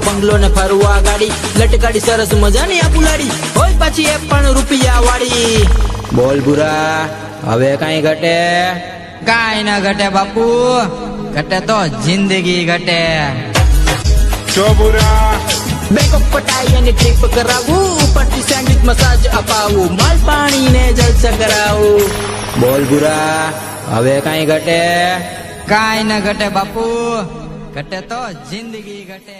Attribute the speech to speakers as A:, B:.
A: બંગલો ને ફરવા ગાડી લટકાડી સરસ મજાની આ પુલાડી હોય પાછી એ પણ રૂપિયા વાળી બોલ બુરા હવે કઈ ઘટે
B: કાંઈ ના ઘટે બાપુ ઘટે તો જિંદગી ઘટે
C: જો બુરા
A: બેકઅપ પટાઈ અને ટ્રીપ કરાવું ઉપરથી સેન્ડવિચ મસાજ અપાવું માલ પાણી ને જલસા કરાવું બોલ બુરા હવે કઈ ઘટે
B: કાંઈ ના ઘટે બાપુ ઘટે તો જિંદગી ઘટે